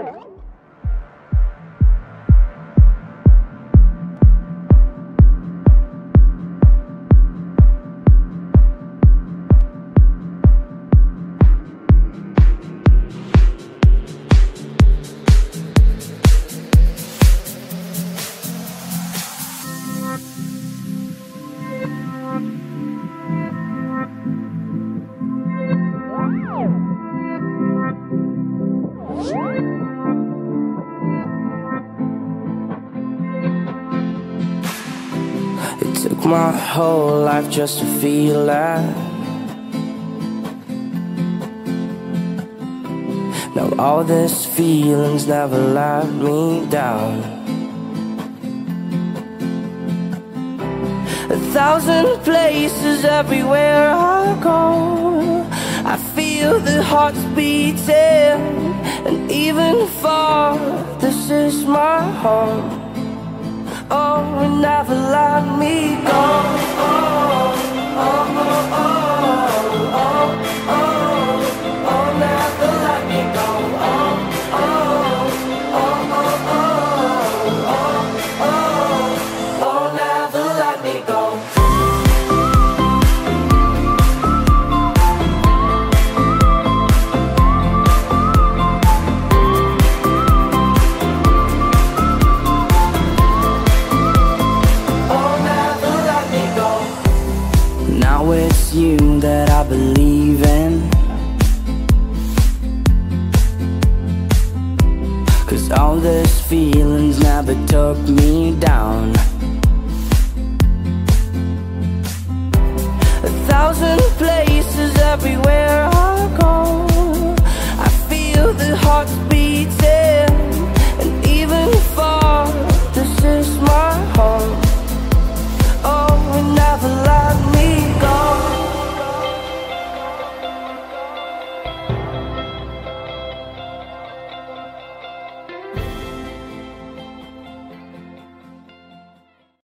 It took my whole life just to feel that. Now all these feelings never let me down. A thousand places everywhere I go. I feel the hearts beating, and even far, this is my home. You that I believe in. Cause all these feelings never took me down. A thousand places everywhere I go. I feel the hearts